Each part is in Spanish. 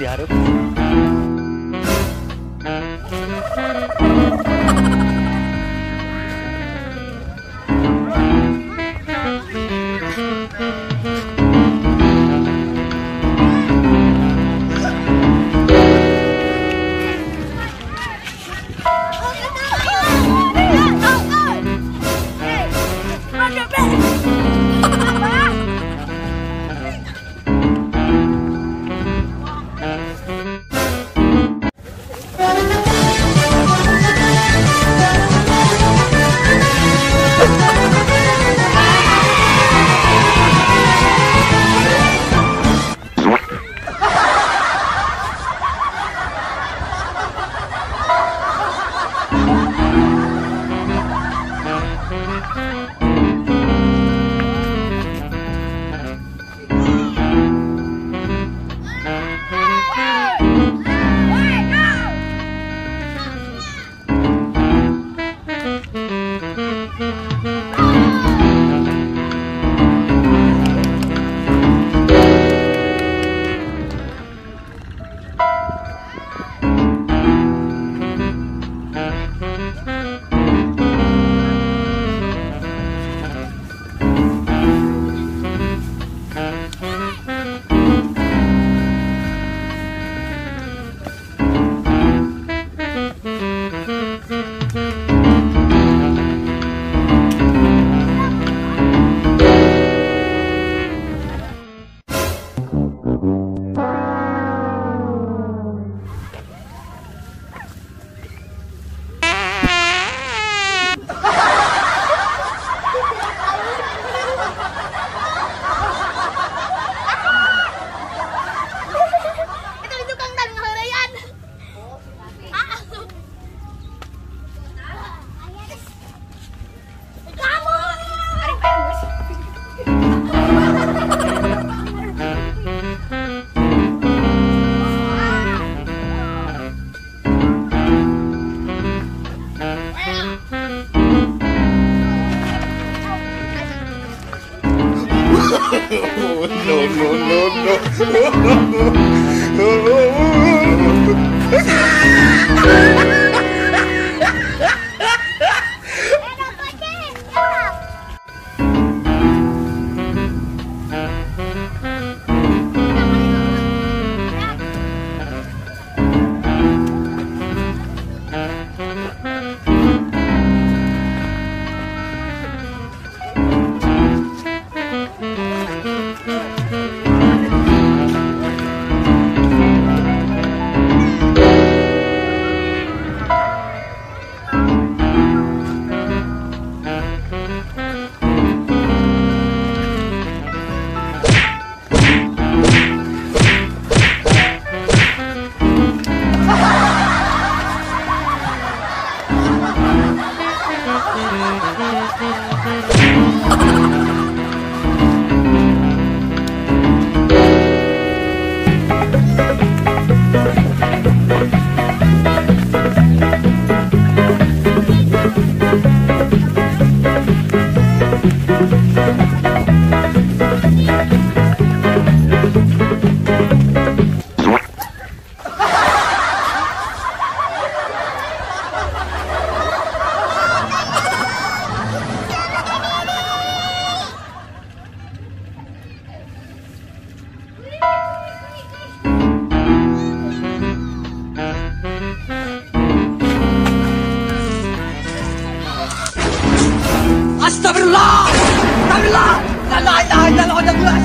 yaar Ari pengus. Astagfirullah!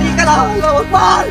Dali ka lang! Lawag mahal!